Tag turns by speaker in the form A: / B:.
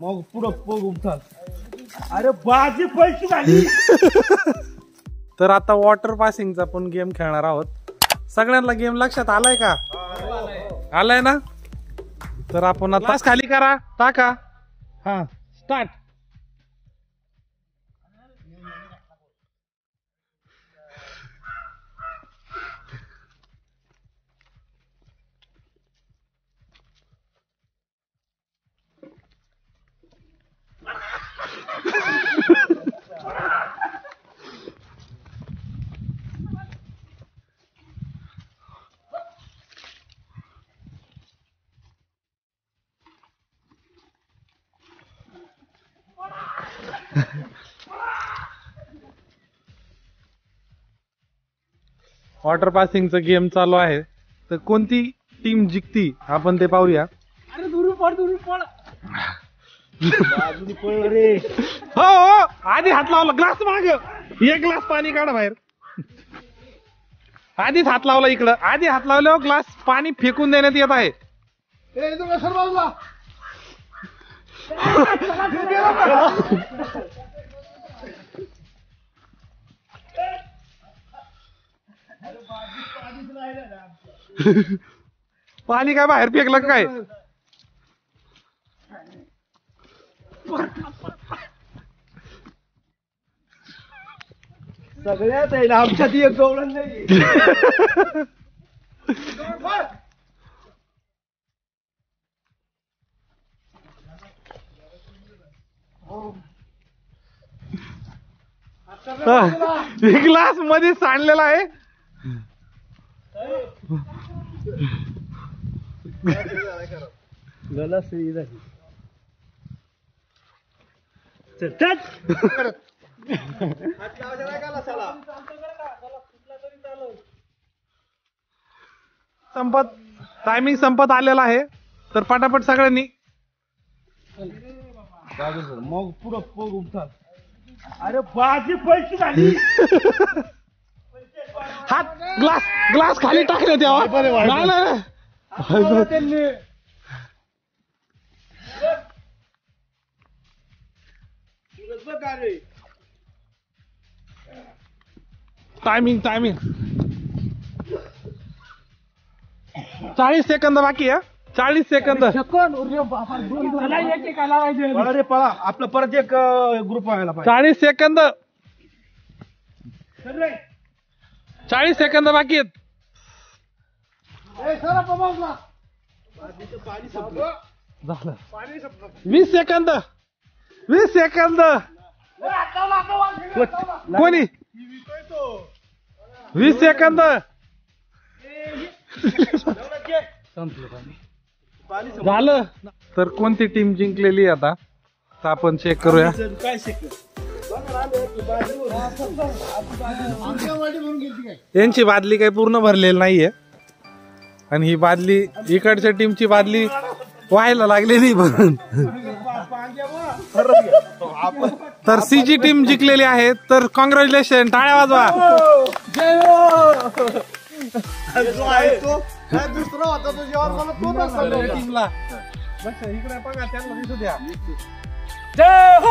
A: मग पुढं पग उमथाल अरे बाजी पैसे झाली.
B: तर आता वॉटर पासिंगचा पण गेम खेळणार आहोत. सगळ्यांना गेम लक्षात आलाय का? आलाय ना? तर आपण आता खाली करा टाका. हा स्टार्ट वॉटर पासिंगचा गेम चालू आहे. तर कोणती टीम जिंकती आपण ते पाहूया.
A: अरे दुरून पड दुरून पड बाजूनी पळ रे.
B: हो हो. आधी हात लावला. ग्लास माग. एक ग्लास पाणी काढा बाहेर. आधीच हात लावला इकडं. आधी हात लावल्यावर ग्लास पाणी फेकून देण्यात येत आहे. पाणी काय बाहेर फेकलं काय?
A: सगळ्यात आहे ना आमच्यात एक गवळण नाही.
B: ग्लासमध्ये सांडलेला आहे.
A: गला
B: संपत टायमिंग संपत आलेला आहे. तर पटापट सगळ्यांनी.
A: जाऊ सर मग पुढं पग उमथाल अरे बाजी पैसे झाली
B: हात ग्लास ग्लास खाली टाकले तेव्हा. नाही, नाही, नाही.
A: त्यांनी
B: टायमिंग टायमिंग चाळीस सेकंद बाकी आहे. चाळीस सेकंद.
A: पळा रे पळा. आपलं परत एक ग्रुप व्हायला पाहिजे.
B: चाळीस सेकंद. चाळीस सेकंद बाकी आहेत. झालं. वीस सेकंद. वीस सेकंद. कोणी वीस सेकंद. झालं. तर कोणती टीम जिंकलेली आहे आता? तर आपण चेक करूया.
A: काय
B: यांची बादली काही पूर्ण भरलेली नाहीये. आणि ही बादली इकडच्या टीमची बादली व्हायला लागलेली म्हणून. तर सी जी टीम जिंकलेली आहे. तर कॉंग्रॅच्युलेशन टाळ्या वाजवा. टीमला. बस इकडे बघा त्यांना दिसू द्या.
A: जय हो!